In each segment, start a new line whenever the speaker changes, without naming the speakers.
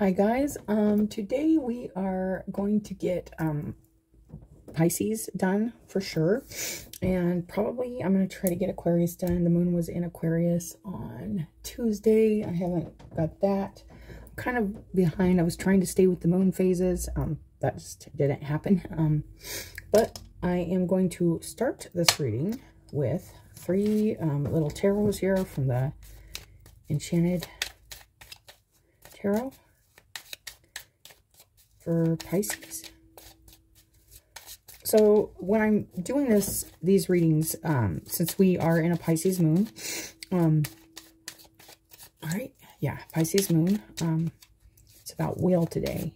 Hi guys, um, today we are going to get um, Pisces done for sure, and probably I'm going to try to get Aquarius done. The moon was in Aquarius on Tuesday. I haven't got that. I'm kind of behind. I was trying to stay with the moon phases. Um, that just didn't happen. Um, but I am going to start this reading with three um, little tarots here from the Enchanted Tarot for Pisces. So when I'm doing this, these readings, um, since we are in a Pisces moon, um, all right, yeah, Pisces moon, um, it's about will today.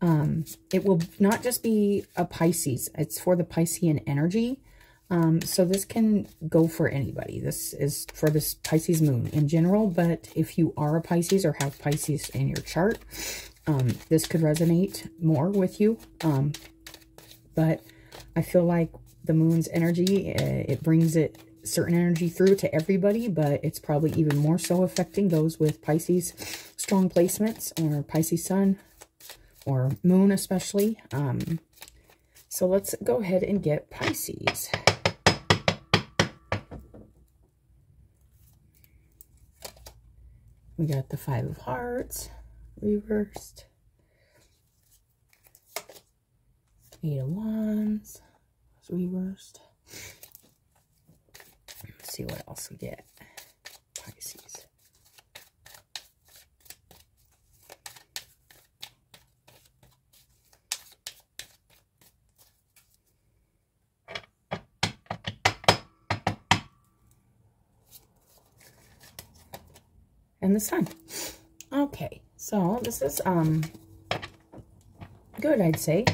Um, it will not just be a Pisces, it's for the Piscean energy. Um, so this can go for anybody. This is for this Pisces moon in general, but if you are a Pisces or have Pisces in your chart, um, this could resonate more with you. Um, but I feel like the moon's energy, uh, it brings it certain energy through to everybody, but it's probably even more so affecting those with Pisces strong placements or Pisces sun or moon especially. Um, so let's go ahead and get Pisces. We got the Five of Hearts reversed. Eight of Wands reversed. Let's see what else we get. Pisces. And the sun. Okay, so this is um good, I'd say.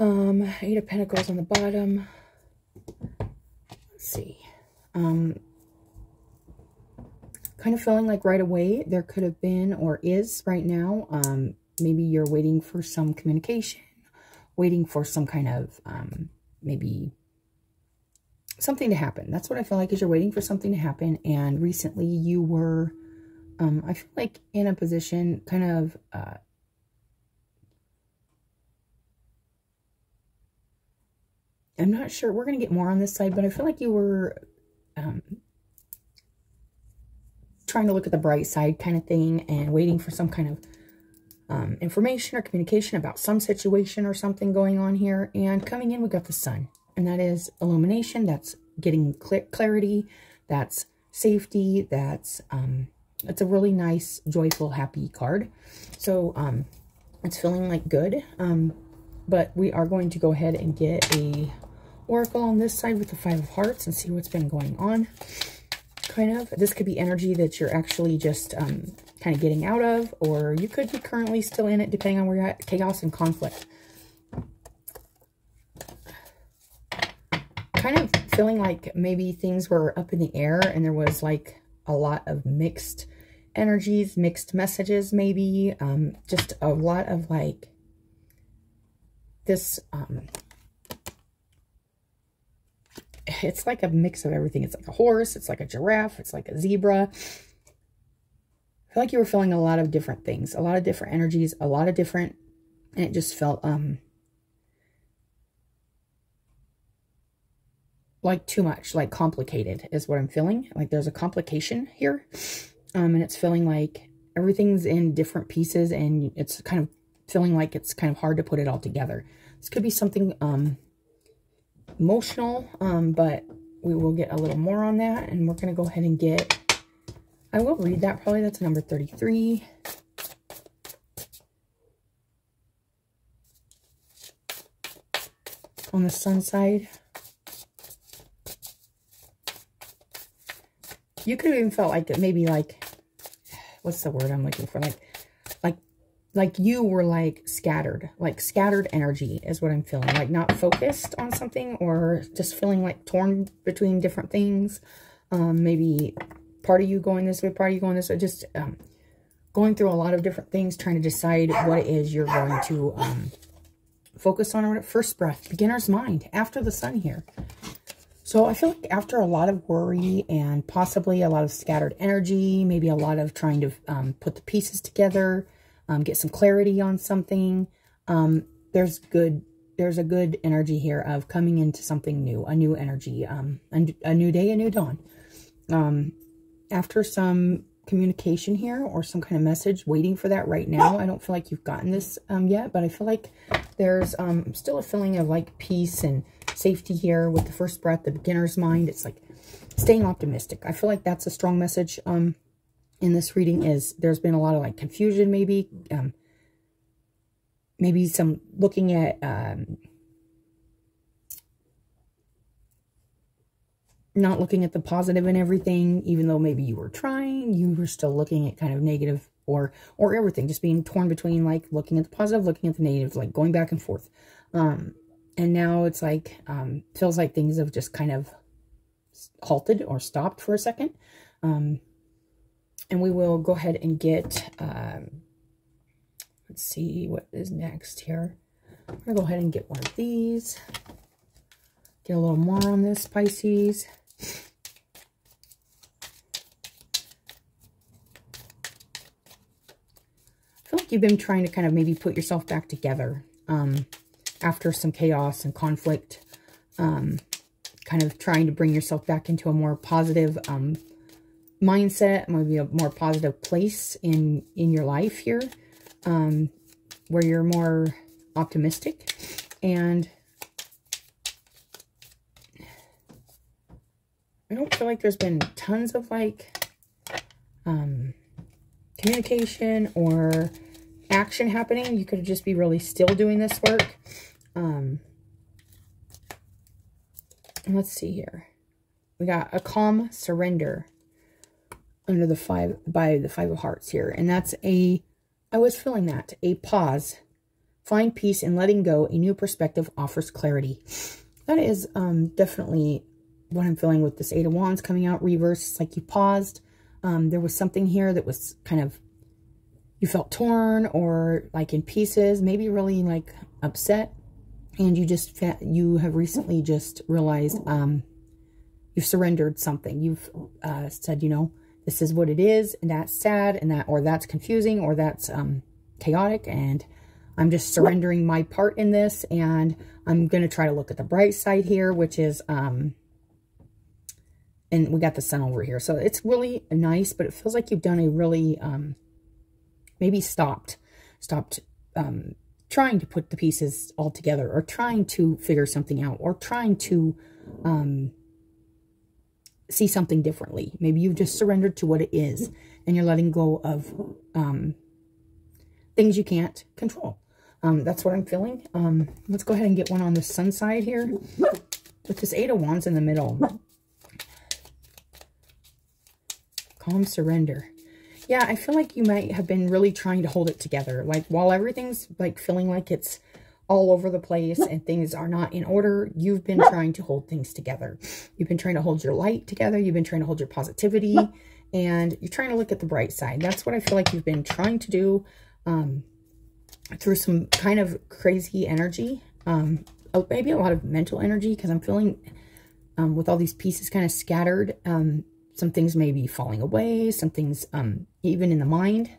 Um, Eight of Pentacles on the bottom. Let's see. Um, kind of feeling like right away there could have been or is right now. Um, maybe you're waiting for some communication, waiting for some kind of um, maybe something to happen. That's what I feel like is you're waiting for something to happen. And recently you were, um, I feel like in a position kind of uh, I'm not sure. We're going to get more on this side, but I feel like you were um, trying to look at the bright side kind of thing and waiting for some kind of um, information or communication about some situation or something going on here. And coming in, we got the sun. And that is illumination. That's getting cl clarity. That's safety. That's, um, it's a really nice, joyful, happy card. So, um, it's feeling like good. Um, but we are going to go ahead and get a Oracle on this side with the Five of Hearts and see what's been going on. Kind of. This could be energy that you're actually just um, kind of getting out of, or you could be currently still in it, depending on where you're at. Chaos and conflict. Kind of feeling like maybe things were up in the air and there was like a lot of mixed energies, mixed messages maybe. Um, just a lot of like this... Um, it's like a mix of everything. It's like a horse, it's like a giraffe, it's like a zebra. I feel like you were feeling a lot of different things, a lot of different energies, a lot of different, and it just felt um like too much, like complicated is what I'm feeling. Like there's a complication here. Um, and it's feeling like everything's in different pieces and it's kind of feeling like it's kind of hard to put it all together. This could be something um emotional, um, but we will get a little more on that. And we're going to go ahead and get, I will read that probably. That's number 33. On the sun side. You could have even felt like it maybe like, what's the word I'm looking for? Like like you were like scattered, like scattered energy is what I'm feeling. Like not focused on something or just feeling like torn between different things. Um, maybe part of you going this way, part of you going this way. Just um, going through a lot of different things, trying to decide what it is you're going to um, focus on. First breath, beginner's mind, after the sun here. So I feel like after a lot of worry and possibly a lot of scattered energy, maybe a lot of trying to um, put the pieces together, um, get some clarity on something, um, there's good, there's a good energy here of coming into something new, a new energy, um, a, a new day, a new dawn. Um, after some communication here or some kind of message waiting for that right now. I don't feel like you've gotten this um, yet, but I feel like there's um, still a feeling of like peace and safety here with the first breath, the beginner's mind. It's like staying optimistic. I feel like that's a strong message um, in this reading is there's been a lot of like confusion maybe. Um, maybe some looking at um, not looking at the positive in everything, even though maybe you were trying, you were still looking at kind of negative or or everything, just being torn between like looking at the positive, looking at the negative, like going back and forth. Um, and now it's like, um, feels like things have just kind of halted or stopped for a second. Um, and we will go ahead and get, um, let's see what is next here. I'm going to go ahead and get one of these. Get a little more on this, Pisces. I feel like you've been trying to kind of maybe put yourself back together um, after some chaos and conflict. Um, kind of trying to bring yourself back into a more positive um, mindset, maybe a more positive place in, in your life here, um, where you're more optimistic. And I don't feel like there's been tons of like um, communication or action happening. You could just be really still doing this work. Um, let's see here. We got a calm surrender under the five by the five of hearts here. And that's a, I was feeling that, a pause. Find peace in letting go. A new perspective offers clarity. That is um, definitely what I'm feeling with this Eight of Wands coming out reverse. It's like you paused. Um, there was something here that was kind of you felt torn or like in pieces, maybe really like upset. And you just, you have recently just realized um, you've surrendered something. You've uh, said, you know, this is what it is, and that's sad, and that, or that's confusing, or that's um, chaotic, and I'm just surrendering my part in this, and I'm going to try to look at the bright side here, which is, um, and we got the sun over here. So it's really nice, but it feels like you've done a really, um, maybe stopped, stopped um, trying to put the pieces all together or trying to figure something out or trying to um, see something differently. Maybe you've just surrendered to what it is and you're letting go of um, things you can't control. Um, that's what I'm feeling. Um, let's go ahead and get one on the sun side here with this Eight of Wands in the middle. Calm surrender yeah, I feel like you might have been really trying to hold it together. Like while everything's like feeling like it's all over the place and things are not in order, you've been trying to hold things together. You've been trying to hold your light together. You've been trying to hold your positivity and you're trying to look at the bright side. That's what I feel like you've been trying to do um, through some kind of crazy energy. Um, maybe a lot of mental energy because I'm feeling um, with all these pieces kind of scattered. Um, some things may be falling away, some things um, even in the mind.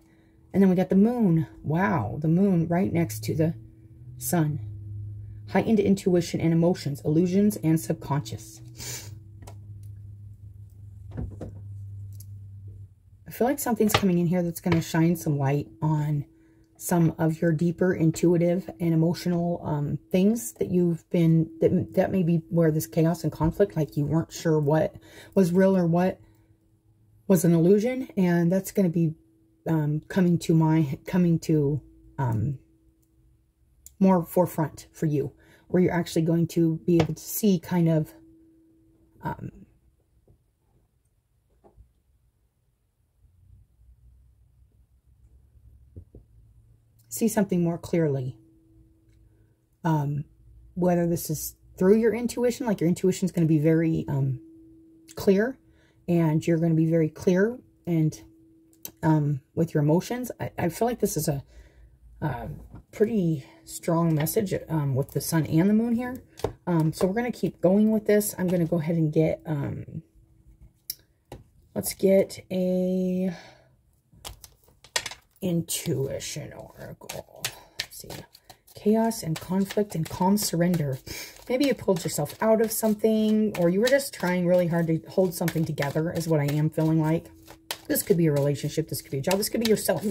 And then we got the moon. Wow, the moon right next to the sun. Heightened intuition and emotions, illusions and subconscious. I feel like something's coming in here that's going to shine some light on some of your deeper intuitive and emotional um, things that you've been, that, that may be where this chaos and conflict, like you weren't sure what was real or what was an illusion. And that's going to be um, coming to my, coming to um, more forefront for you, where you're actually going to be able to see kind of um, see something more clearly. Um, whether this is through your intuition, like your intuition is going to be very um, clear and you're going to be very clear and um, with your emotions. I, I, feel like this is a, uh, pretty strong message um, with the sun and the moon here. Um, so we're going to keep going with this. I'm going to go ahead and get, um, let's get a intuition oracle. Let's see. Chaos and conflict and calm surrender. Maybe you pulled yourself out of something or you were just trying really hard to hold something together is what I am feeling like. This could be a relationship. This could be a job. This could be yourself.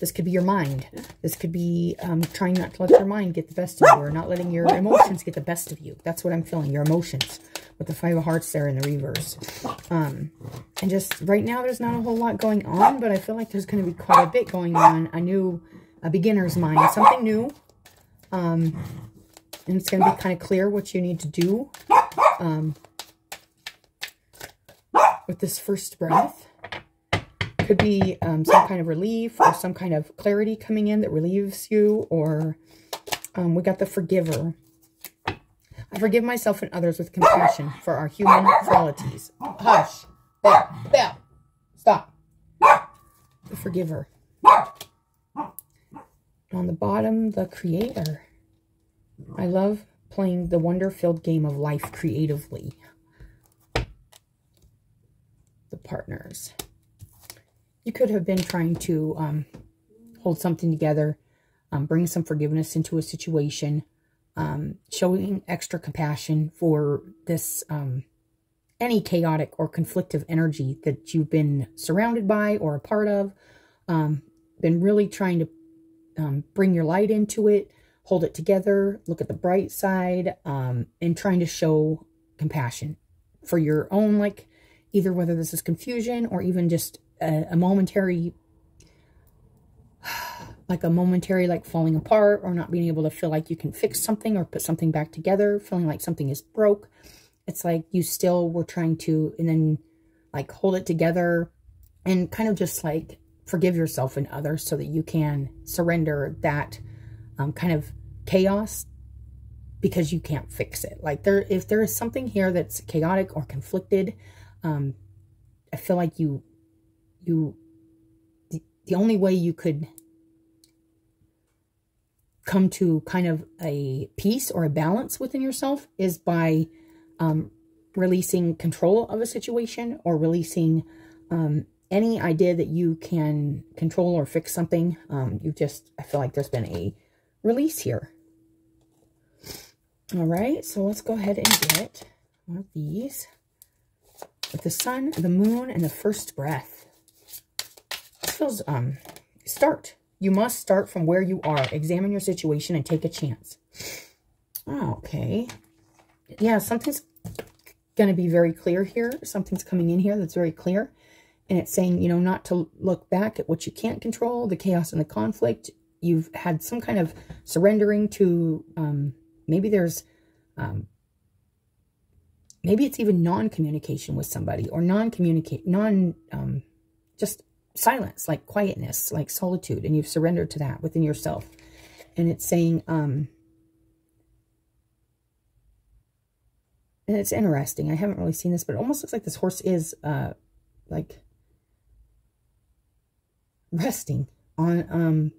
This could be your mind. This could be um, trying not to let your mind get the best of you or not letting your emotions get the best of you. That's what I'm feeling, your emotions with the Five of Hearts there in the reverse. Um, and just right now, there's not a whole lot going on, but I feel like there's going to be quite a bit going on. A new, a beginner's mind, something new. Um, and it's going to be kind of clear what you need to do um, with this first breath could be um, some kind of relief or some kind of clarity coming in that relieves you. Or um, we got the forgiver. I forgive myself and others with compassion for our human frailties. Hush. Bell. Bell. Stop. The forgiver. On the bottom, the creator. I love playing the wonder-filled game of life creatively. The partners you could have been trying to um, hold something together, um, bring some forgiveness into a situation, um, showing extra compassion for this, um, any chaotic or conflictive energy that you've been surrounded by or a part of, um, been really trying to um, bring your light into it, hold it together, look at the bright side, and trying to show compassion for your own, like, either whether this is confusion or even just a, a momentary like a momentary like falling apart or not being able to feel like you can fix something or put something back together, feeling like something is broke. It's like you still were trying to and then like hold it together and kind of just like forgive yourself and others so that you can surrender that um, kind of chaos because you can't fix it. Like there, if there is something here that's chaotic or conflicted, um, I feel like you you the, the only way you could come to kind of a peace or a balance within yourself is by um, releasing control of a situation or releasing um, any idea that you can control or fix something. Um, you just, I feel like there's been a release here. All right, so let's go ahead and get one of these with the sun, the moon, and the first breath feels, um, start. You must start from where you are. Examine your situation and take a chance. Okay. Yeah, something's going to be very clear here. Something's coming in here that's very clear. And it's saying, you know, not to look back at what you can't control, the chaos and the conflict. You've had some kind of surrendering to, um, maybe there's, um, maybe it's even non-communication with somebody or non-communicate, non, um, just silence, like quietness, like solitude, and you've surrendered to that within yourself. And it's saying, um, and it's interesting. I haven't really seen this, but it almost looks like this horse is, uh, like resting on, um,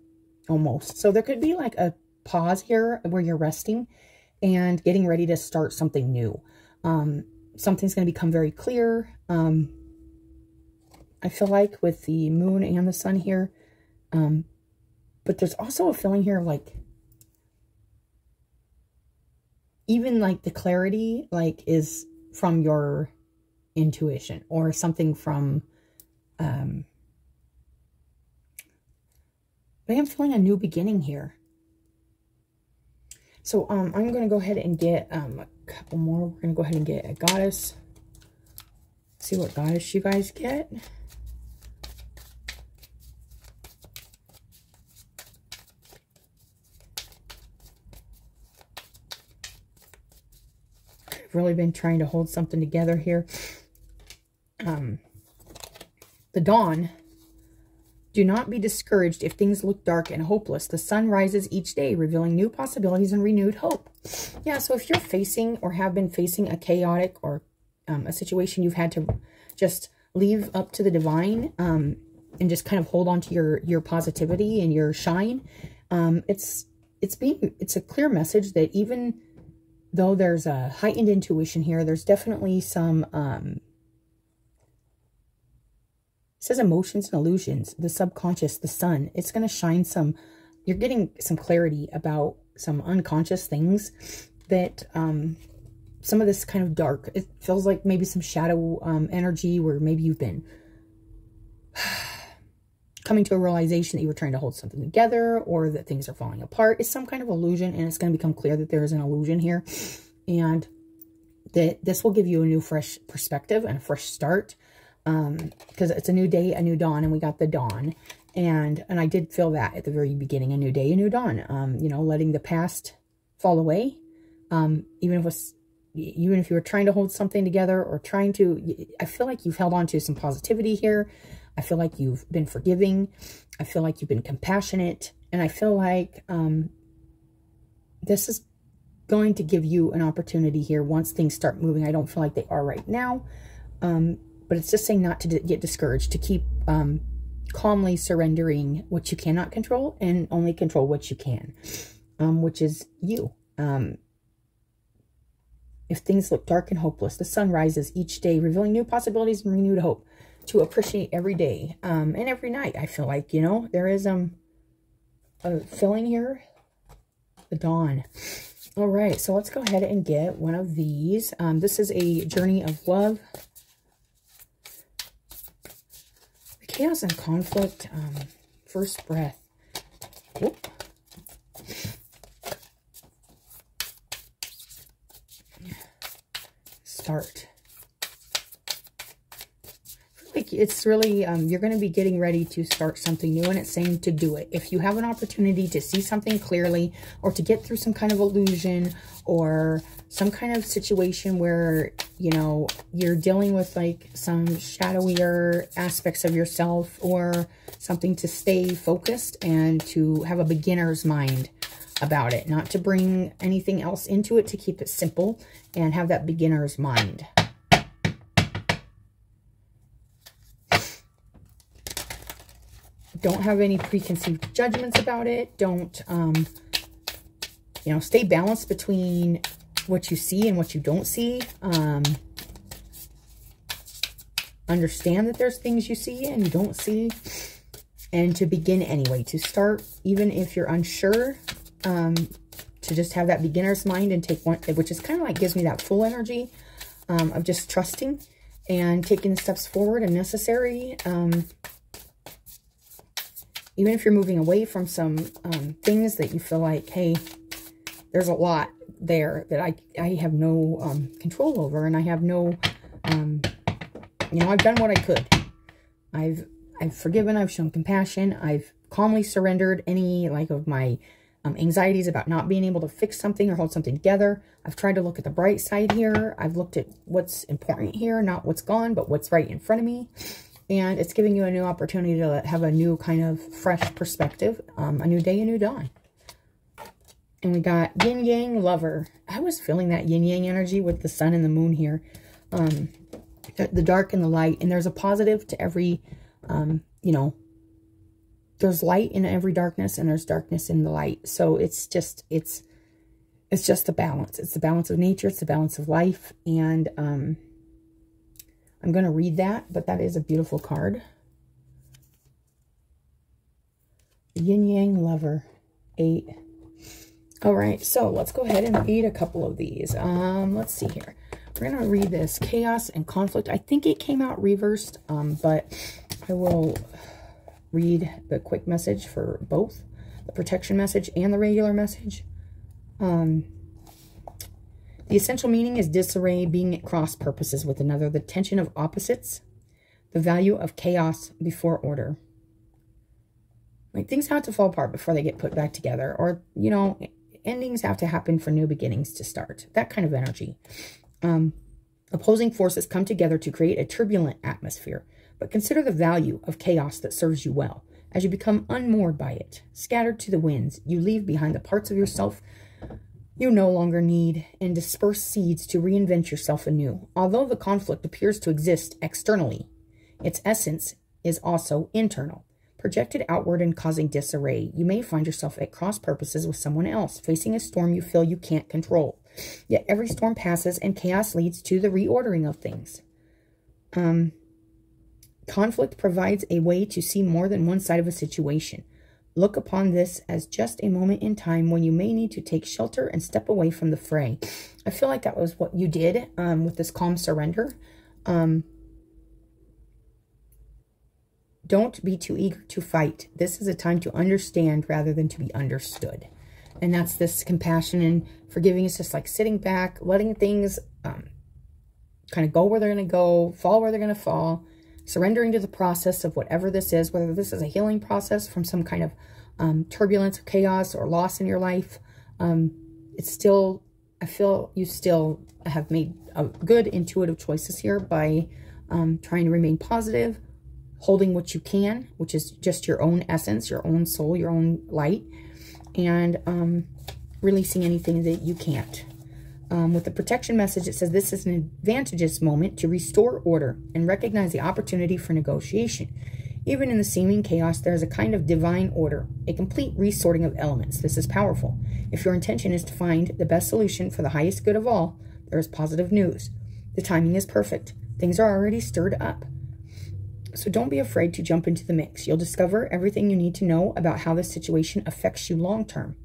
almost. So there could be like a pause here where you're resting and getting ready to start something new. Um, something's going to become very clear. Um, I feel like with the moon and the sun here. Um, but there's also a feeling here like, even like the clarity like is from your intuition or something from, um, I am feeling a new beginning here. So um, I'm going to go ahead and get um, a couple more. We're going to go ahead and get a goddess. See what goddess you guys get. Really been trying to hold something together here. Um, the dawn. Do not be discouraged if things look dark and hopeless. The sun rises each day, revealing new possibilities and renewed hope. Yeah, so if you're facing or have been facing a chaotic or um, a situation you've had to just leave up to the divine um, and just kind of hold on to your, your positivity and your shine, um, it's it's being, it's a clear message that even though there's a heightened intuition here, there's definitely some, um, says emotions and illusions, the subconscious, the sun. It's going to shine some, you're getting some clarity about some unconscious things that, um, some of this kind of dark, it feels like maybe some shadow um, energy where maybe you've been coming to a realization that you were trying to hold something together or that things are falling apart is some kind of illusion and it's going to become clear that there is an illusion here and that this will give you a new fresh perspective and a fresh start um because it's a new day a new dawn and we got the dawn and and i did feel that at the very beginning a new day a new dawn um you know letting the past fall away um even if it was even if you were trying to hold something together or trying to i feel like you've held on to some positivity here I feel like you've been forgiving. I feel like you've been compassionate. And I feel like um, this is going to give you an opportunity here once things start moving. I don't feel like they are right now. Um, but it's just saying not to get discouraged, to keep um, calmly surrendering what you cannot control and only control what you can, um, which is you. Um, if things look dark and hopeless, the sun rises each day, revealing new possibilities and renewed hope to appreciate every day um, and every night. I feel like, you know, there is um a filling here. The dawn. All right, so let's go ahead and get one of these. Um, this is a journey of love. Chaos and conflict. Um, first breath. Whoop. Start it's really, um, you're going to be getting ready to start something new and it's saying to do it. If you have an opportunity to see something clearly or to get through some kind of illusion or some kind of situation where, you know, you're dealing with like some shadowier aspects of yourself or something to stay focused and to have a beginner's mind about it, not to bring anything else into it, to keep it simple and have that beginner's mind. Don't have any preconceived judgments about it. Don't, um, you know, stay balanced between what you see and what you don't see. Um, understand that there's things you see and you don't see. And to begin anyway, to start, even if you're unsure, um, to just have that beginner's mind and take one, which is kind of like gives me that full energy um, of just trusting and taking steps forward and necessary. Um, even if you're moving away from some um, things that you feel like, hey, there's a lot there that I, I have no um, control over and I have no, um, you know, I've done what I could. I've, I've forgiven, I've shown compassion, I've calmly surrendered any like of my um, anxieties about not being able to fix something or hold something together. I've tried to look at the bright side here. I've looked at what's important here, not what's gone, but what's right in front of me and it's giving you a new opportunity to have a new kind of fresh perspective, um, a new day, a new dawn. And we got yin yang lover. I was feeling that yin yang energy with the sun and the moon here. Um, the dark and the light. And there's a positive to every, um, you know, there's light in every darkness and there's darkness in the light. So it's just, it's, it's just the balance. It's the balance of nature. It's the balance of life. And, um, I'm going to read that, but that is a beautiful card. Yin Yang Lover, eight. All right, so let's go ahead and read a couple of these. Um, let's see here. We're going to read this Chaos and Conflict. I think it came out reversed, um, but I will read the quick message for both, the protection message and the regular message. Um, the essential meaning is disarray, being at cross purposes with another, the tension of opposites, the value of chaos before order. Like things have to fall apart before they get put back together, or, you know, endings have to happen for new beginnings to start. That kind of energy. Um, opposing forces come together to create a turbulent atmosphere, but consider the value of chaos that serves you well. As you become unmoored by it, scattered to the winds, you leave behind the parts of yourself you no longer need and disperse seeds to reinvent yourself anew. Although the conflict appears to exist externally, its essence is also internal. projected outward and causing disarray. You may find yourself at cross purposes with someone else, facing a storm you feel you can't control. Yet every storm passes and chaos leads to the reordering of things. Um, conflict provides a way to see more than one side of a situation. Look upon this as just a moment in time when you may need to take shelter and step away from the fray. I feel like that was what you did um, with this calm surrender. Um, don't be too eager to fight. This is a time to understand rather than to be understood. And that's this compassion and forgiving. It's just like sitting back, letting things um, kind of go where they're going to go, fall where they're going to fall, surrendering to the process of whatever this is, whether this is a healing process from some kind of um, turbulence or chaos or loss in your life. Um, it's still, I feel you still have made good intuitive choices here by um, trying to remain positive, holding what you can, which is just your own essence, your own soul, your own light, and um, releasing anything that you can't. Um, with the protection message, it says this is an advantageous moment to restore order and recognize the opportunity for negotiation. Even in the seeming chaos, there is a kind of divine order, a complete resorting of elements. This is powerful. If your intention is to find the best solution for the highest good of all, there is positive news. The timing is perfect. Things are already stirred up. So don't be afraid to jump into the mix. You'll discover everything you need to know about how this situation affects you long term.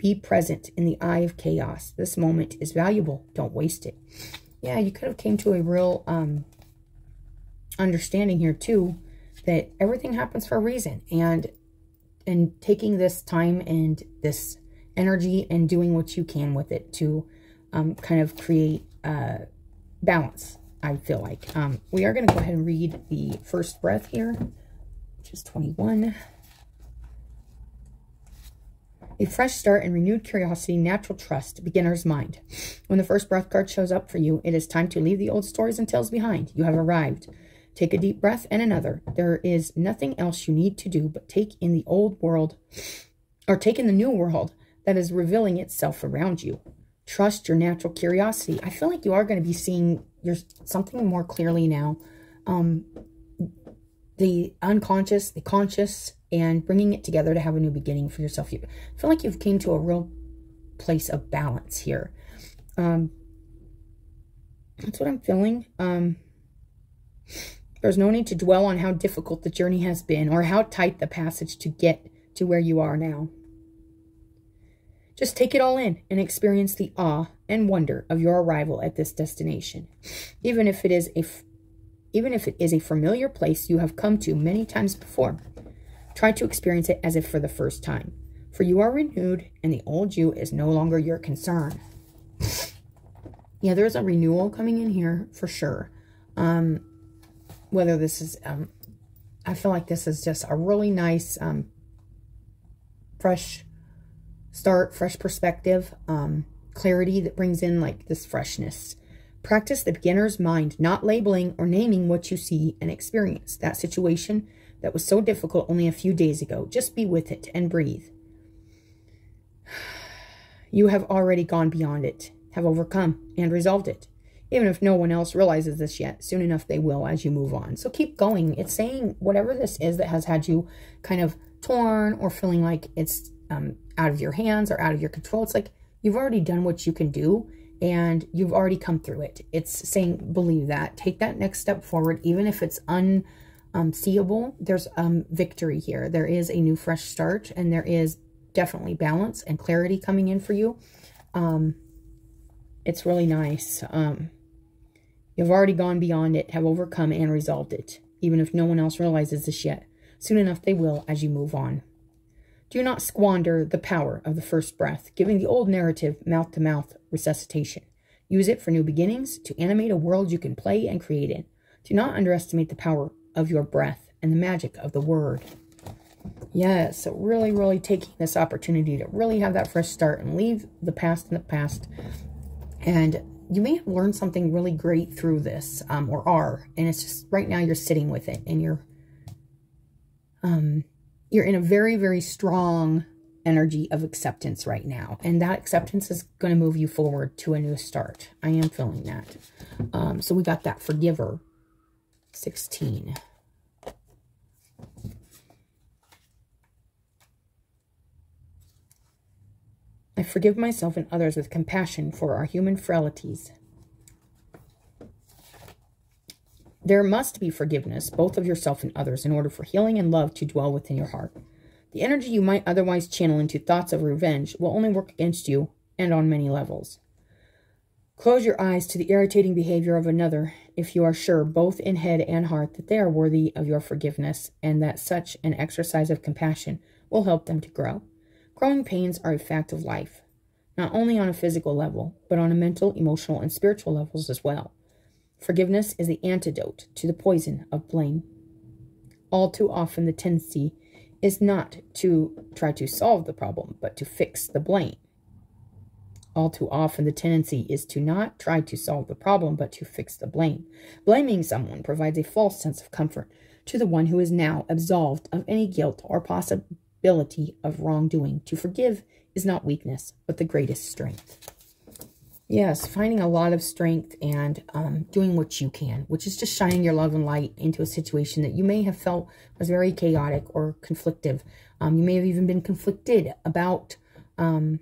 Be present in the eye of chaos. This moment is valuable. Don't waste it. Yeah, you could have came to a real um, understanding here too that everything happens for a reason. And and taking this time and this energy and doing what you can with it to um, kind of create uh, balance I feel like. Um, we are going to go ahead and read the first breath here, which is 21. A fresh start and renewed curiosity, natural trust, beginner's mind. When the first breath card shows up for you, it is time to leave the old stories and tales behind. You have arrived. Take a deep breath and another. There is nothing else you need to do but take in the old world, or take in the new world that is revealing itself around you. Trust your natural curiosity. I feel like you are going to be seeing your something more clearly now. Um, the unconscious, the conscious, and bringing it together to have a new beginning for yourself. You feel like you've came to a real place of balance here. Um, that's what I'm feeling. Um, there's no need to dwell on how difficult the journey has been or how tight the passage to get to where you are now. Just take it all in and experience the awe and wonder of your arrival at this destination. Even if it is a even if it is a familiar place you have come to many times before, try to experience it as if for the first time. For you are renewed, and the old you is no longer your concern. yeah, there's a renewal coming in here for sure. Um, whether this is, um, I feel like this is just a really nice, um, fresh start, fresh perspective, um, clarity that brings in like this freshness. Practice the beginner's mind, not labeling or naming what you see and experience. That situation that was so difficult only a few days ago. Just be with it and breathe. You have already gone beyond it, have overcome and resolved it. Even if no one else realizes this yet, soon enough they will as you move on. So keep going. It's saying whatever this is that has had you kind of torn or feeling like it's um, out of your hands or out of your control. It's like you've already done what you can do and you've already come through it. It's saying, believe that. Take that next step forward, even if it's unseeable. Um, there's um, victory here. There is a new fresh start and there is definitely balance and clarity coming in for you. Um, it's really nice. Um, you've already gone beyond it, have overcome and resolved it, even if no one else realizes this yet. Soon enough, they will as you move on. Do not squander the power of the first breath, giving the old narrative mouth to mouth resuscitation. Use it for new beginnings to animate a world you can play and create in. Do not underestimate the power of your breath and the magic of the word. Yes, so really, really taking this opportunity to really have that fresh start and leave the past in the past. And you may have learned something really great through this, um, or are, and it's just right now you're sitting with it and you're um, you're in a very, very strong energy of acceptance right now. And that acceptance is going to move you forward to a new start. I am feeling that. Um, so we got that forgiver. 16. I forgive myself and others with compassion for our human frailties. There must be forgiveness, both of yourself and others, in order for healing and love to dwell within your heart. The energy you might otherwise channel into thoughts of revenge will only work against you and on many levels. Close your eyes to the irritating behavior of another if you are sure, both in head and heart, that they are worthy of your forgiveness and that such an exercise of compassion will help them to grow. Growing pains are a fact of life, not only on a physical level, but on a mental, emotional, and spiritual levels as well. Forgiveness is the antidote to the poison of blame. All too often, the tendency is not to try to solve the problem, but to fix the blame. All too often, the tendency is to not try to solve the problem, but to fix the blame. Blaming someone provides a false sense of comfort to the one who is now absolved of any guilt or possibility of wrongdoing. To forgive is not weakness, but the greatest strength. Yes, finding a lot of strength and um, doing what you can, which is just shining your love and light into a situation that you may have felt was very chaotic or conflictive. Um, you may have even been conflicted about um,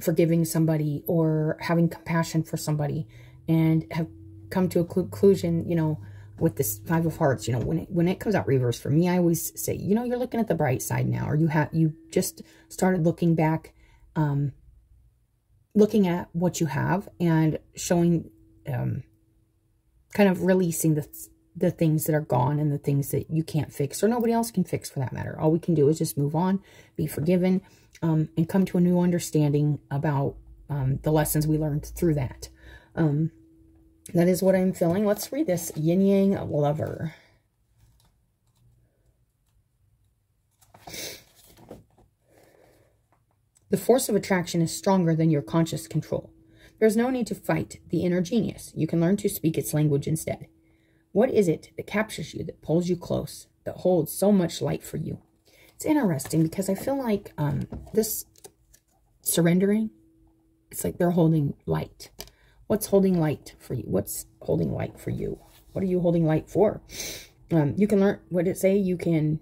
forgiving somebody or having compassion for somebody and have come to a conclusion, you know, with this five of hearts, you know, when it, when it comes out reverse for me, I always say, you know, you're looking at the bright side now, or you have, you just started looking back, um, looking at what you have and showing, um, kind of releasing the, the things that are gone and the things that you can't fix or nobody else can fix for that matter. All we can do is just move on, be forgiven, um, and come to a new understanding about um, the lessons we learned through that. Um, that is what I'm feeling. Let's read this Yin Yang Lover. The force of attraction is stronger than your conscious control. There is no need to fight the inner genius. You can learn to speak its language instead. What is it that captures you, that pulls you close, that holds so much light for you? It's interesting because I feel like um, this surrendering, it's like they're holding light. What's holding light for you? What's holding light for you? What are you holding light for? Um, you can learn, what did it say? You can,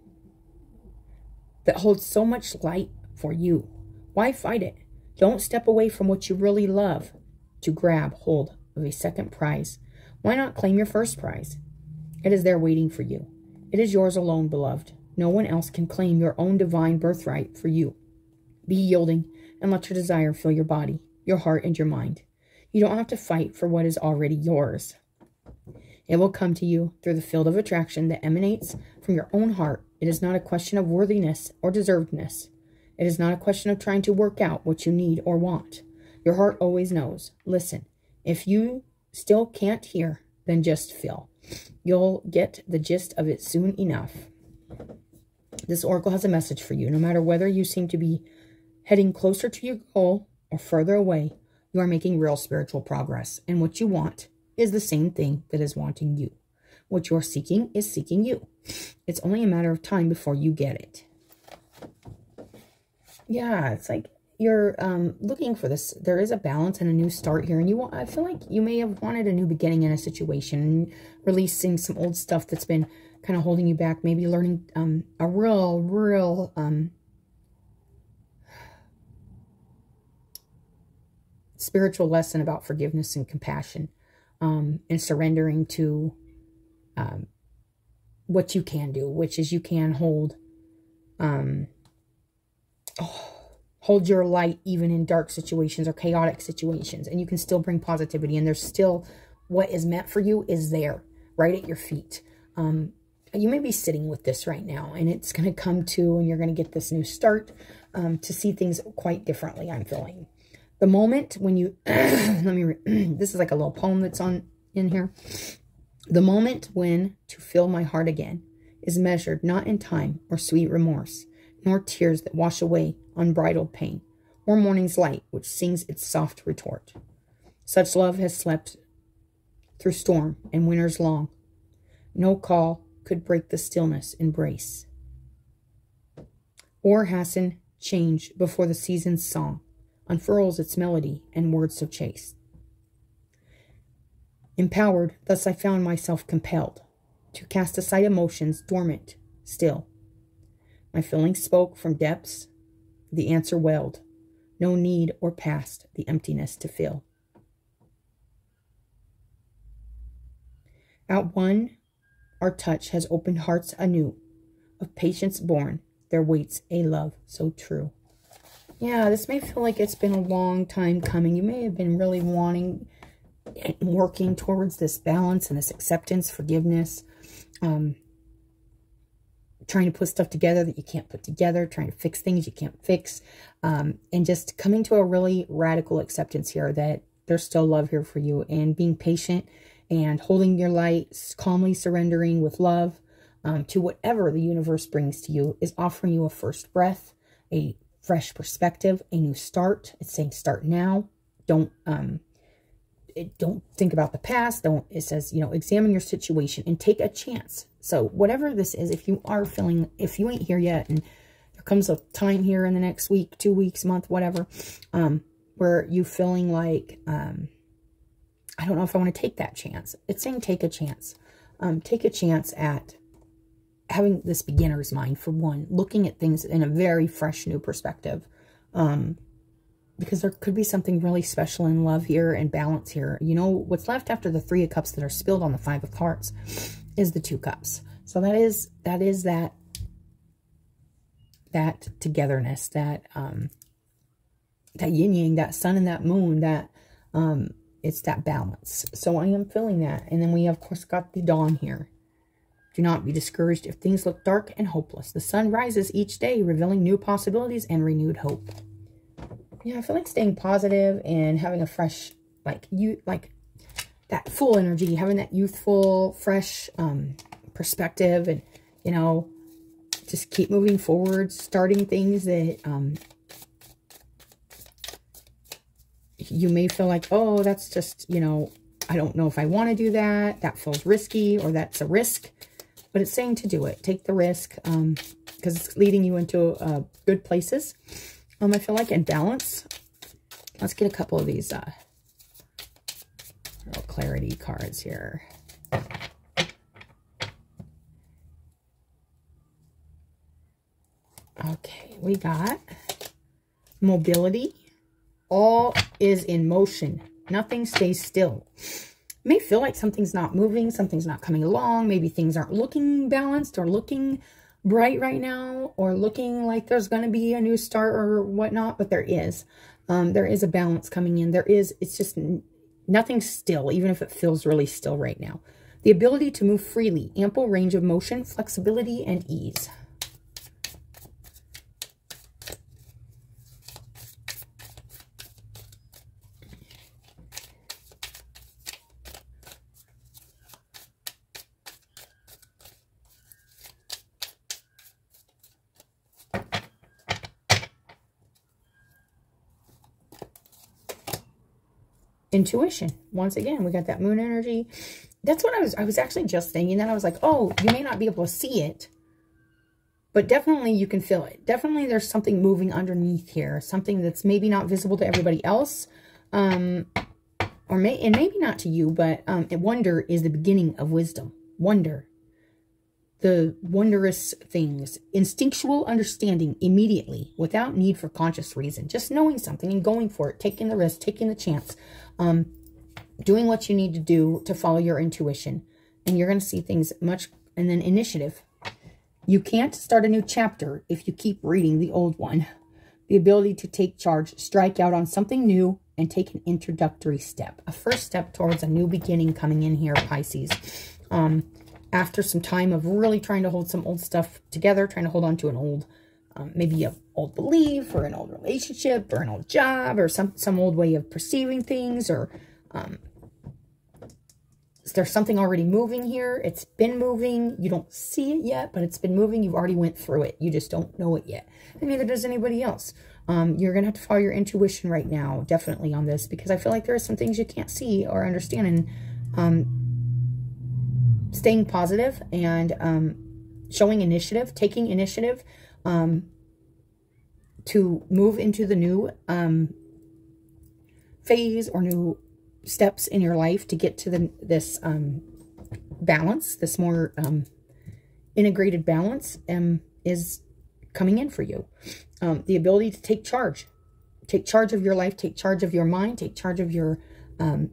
that holds so much light for you. Why fight it? Don't step away from what you really love to grab hold of a second prize. Why not claim your first prize? It is there waiting for you. It is yours alone, beloved. No one else can claim your own divine birthright for you. Be yielding and let your desire fill your body, your heart, and your mind. You don't have to fight for what is already yours. It will come to you through the field of attraction that emanates from your own heart. It is not a question of worthiness or deservedness. It is not a question of trying to work out what you need or want. Your heart always knows. Listen, if you still can't hear, then just feel. You'll get the gist of it soon enough. This oracle has a message for you. No matter whether you seem to be heading closer to your goal or further away, you are making real spiritual progress. And what you want is the same thing that is wanting you. What you're seeking is seeking you. It's only a matter of time before you get it yeah, it's like you're um, looking for this. There is a balance and a new start here. And you want, I feel like you may have wanted a new beginning in a situation, releasing some old stuff that's been kind of holding you back. Maybe learning um, a real, real um, spiritual lesson about forgiveness and compassion um, and surrendering to um, what you can do, which is you can hold um, oh, hold your light even in dark situations or chaotic situations and you can still bring positivity and there's still what is meant for you is there right at your feet. Um, you may be sitting with this right now and it's going to come to and you're going to get this new start um, to see things quite differently i'm feeling the moment when you let me this is like a little poem that's on in here the moment when to fill my heart again is measured not in time or sweet remorse nor tears that wash away unbridled pain, or morning's light which sings its soft retort. Such love has slept through storm and winters long. No call could break the stillness embrace, or hasten change before the season's song unfurls its melody and words so chaste. Empowered, thus I found myself compelled to cast aside emotions dormant still my feelings spoke from depths. The answer welled, no need or past the emptiness to fill. At one, our touch has opened hearts anew, of patience born, there waits a love so true. Yeah, this may feel like it's been a long time coming. You may have been really wanting working towards this balance and this acceptance, forgiveness, um, trying to put stuff together that you can't put together, trying to fix things you can't fix, um, and just coming to a really radical acceptance here that there's still love here for you and being patient and holding your light, calmly surrendering with love um, to whatever the universe brings to you is offering you a first breath, a fresh perspective, a new start. It's saying start now. Don't um, don't think about the past. Don't, it says, you know, examine your situation and take a chance. So whatever this is, if you are feeling, if you ain't here yet and there comes a time here in the next week, two weeks, month, whatever, um, where you feeling like, um, I don't know if I want to take that chance. It's saying take a chance. Um, take a chance at having this beginner's mind, for one, looking at things in a very fresh, new perspective. Um, because there could be something really special in love here and balance here. You know, what's left after the three of cups that are spilled on the five of hearts is the two cups. So that is, that is that, that togetherness, that, um, that yin yang, that sun and that moon, that, um, it's that balance. So I am feeling that. And then we, of course, got the dawn here. Do not be discouraged if things look dark and hopeless. The sun rises each day, revealing new possibilities and renewed hope yeah, I feel like staying positive and having a fresh, like, you, like, that full energy, having that youthful, fresh um, perspective and, you know, just keep moving forward, starting things that um, you may feel like, oh, that's just, you know, I don't know if I want to do that. That feels risky or that's a risk. But it's saying to do it. Take the risk because um, it's leading you into uh, good places um, I feel like in balance. Let's get a couple of these uh, little clarity cards here. Okay, we got mobility. All is in motion. Nothing stays still. May feel like something's not moving, something's not coming along. Maybe things aren't looking balanced or looking bright right now or looking like there's going to be a new start or whatnot, but there is. Um, there is a balance coming in. There is, it's just nothing still, even if it feels really still right now. The ability to move freely, ample range of motion, flexibility, and ease. Intuition. Once again, we got that moon energy. That's what I was, I was actually just thinking that. I was like, oh, you may not be able to see it, but definitely you can feel it. Definitely there's something moving underneath here. Something that's maybe not visible to everybody else. Um, or may, and maybe not to you, but um, wonder is the beginning of wisdom. Wonder the wondrous things, instinctual understanding immediately without need for conscious reason, just knowing something and going for it, taking the risk, taking the chance, um, doing what you need to do to follow your intuition. And you're going to see things much, and then initiative. You can't start a new chapter if you keep reading the old one. The ability to take charge, strike out on something new, and take an introductory step. A first step towards a new beginning coming in here, Pisces. Um, after some time of really trying to hold some old stuff together, trying to hold on to an old, um, maybe an old belief or an old relationship or an old job or some, some old way of perceiving things or um, is there something already moving here? It's been moving. You don't see it yet, but it's been moving. You've already went through it. You just don't know it yet. And neither does anybody else. Um, you're going to have to follow your intuition right now, definitely on this, because I feel like there are some things you can't see or understand. And um, staying positive and um, showing initiative, taking initiative um, to move into the new um, phase or new steps in your life to get to the this um, balance, this more um, integrated balance um, is coming in for you. The ability to take charge, take charge of your life, take charge of your mind, take charge of your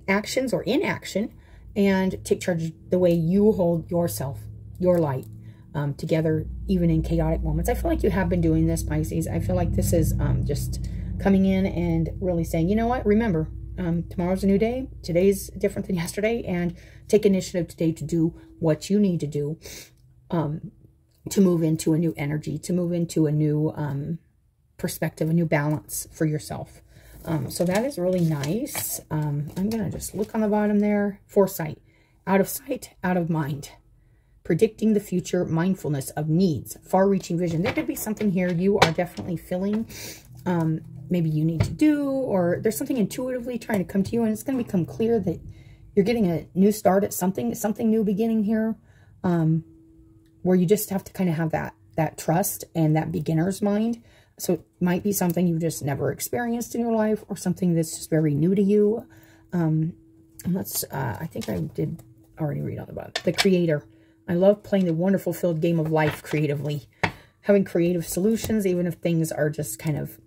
actions or inaction, and take charge of the way you hold yourself, your light, um, together, even in chaotic moments. I feel like you have been doing this, Pisces. I feel like this is um, just coming in and really saying, you know what, remember, um, tomorrow's a new day. Today's different than yesterday. And take initiative today to do what you need to do um, to move into a new energy, to move into a new um, perspective, a new balance for yourself. Um, so that is really nice. Um, I'm going to just look on the bottom there. Foresight. Out of sight, out of mind. Predicting the future, mindfulness of needs, far-reaching vision. There could be something here you are definitely feeling um, maybe you need to do, or there's something intuitively trying to come to you, and it's going to become clear that you're getting a new start at something, something new beginning here, um, where you just have to kind of have that, that trust and that beginner's mind. So it might be something you've just never experienced in your life, or something that's just very new to you. Um, let's, uh, I think I did already read all about it. The creator. I love playing the wonderful filled game of life creatively. Having creative solutions, even if things are just kind of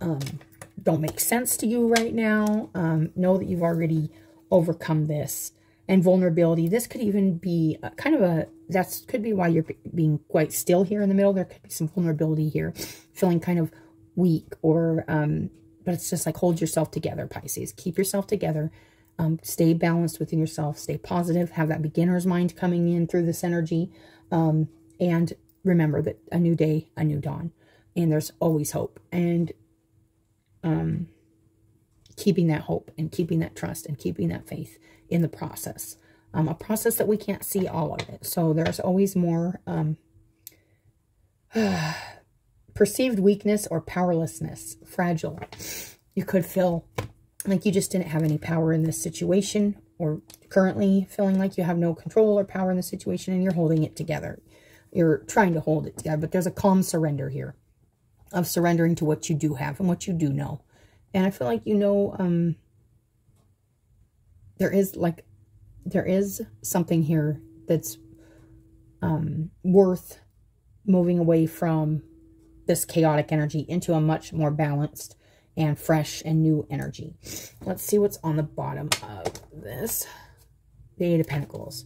um, don't make sense to you right now. Um, know that you've already overcome this. And vulnerability, this could even be kind of a, that's could be why you're being quite still here in the middle. There could be some vulnerability here, feeling kind of weak or, um, but it's just like hold yourself together, Pisces. Keep yourself together. Um, stay balanced within yourself. Stay positive. Have that beginner's mind coming in through this energy. Um, and remember that a new day, a new dawn. And there's always hope. And um, keeping that hope and keeping that trust and keeping that faith in the process. Um, a process that we can't see all of it. So there's always more um, perceived weakness or powerlessness, fragile. You could feel like you just didn't have any power in this situation or currently feeling like you have no control or power in the situation and you're holding it together. You're trying to hold it together, but there's a calm surrender here of surrendering to what you do have and what you do know. And I feel like you know um, there is like there is something here that's um, worth moving away from this chaotic energy into a much more balanced and fresh and new energy. Let's see what's on the bottom of this. The Eight of Pentacles.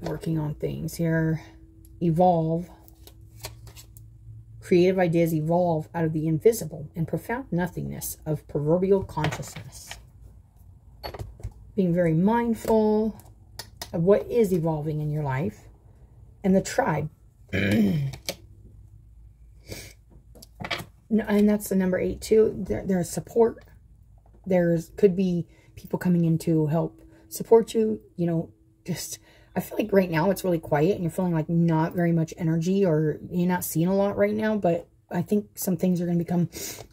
Working on things here. Evolve. Creative ideas evolve out of the invisible and profound nothingness of proverbial consciousness. Being very mindful of what is evolving in your life. And the tribe. And that's the number eight too. There, there's support. There's could be people coming in to help support you. You know, just I feel like right now it's really quiet and you're feeling like not very much energy or you're not seeing a lot right now. But I think some things are going to become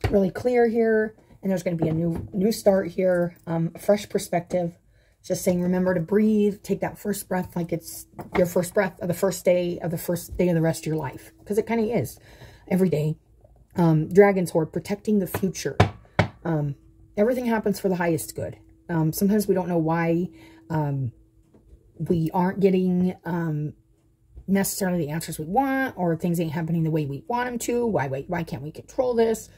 really clear here. And there's going to be a new new start here, um, a fresh perspective. Just saying, remember to breathe. Take that first breath like it's your first breath of the first day of the first day of the rest of your life. Because it kind of is every day. Um, Dragon's Hoard, protecting the future. Um, everything happens for the highest good. Um, sometimes we don't know why um, we aren't getting um, necessarily the answers we want or things ain't happening the way we want them to. Why, wait, why can't we control this?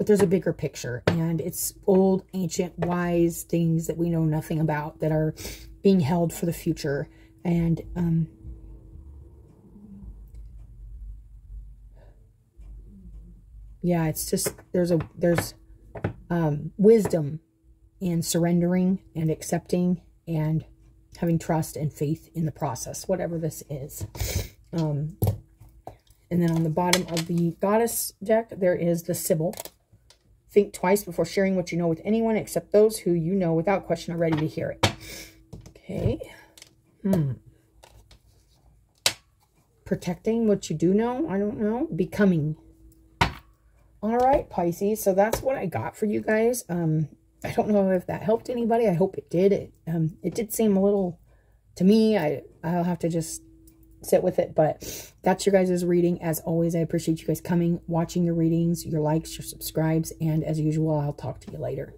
But there's a bigger picture and it's old, ancient, wise things that we know nothing about that are being held for the future. And, um, yeah, it's just, there's a, there's, um, wisdom in surrendering and accepting and having trust and faith in the process, whatever this is. Um, and then on the bottom of the Goddess deck, there is the Sibyl. Think twice before sharing what you know with anyone except those who you know without question are ready to hear it. Okay. Hmm. Protecting what you do know? I don't know. Becoming. All right, Pisces. So that's what I got for you guys. Um, I don't know if that helped anybody. I hope it did. It um, it did seem a little, to me, I, I'll have to just sit with it. But that's your guys' reading. As always, I appreciate you guys coming, watching your readings, your likes, your subscribes. And as usual, I'll talk to you later.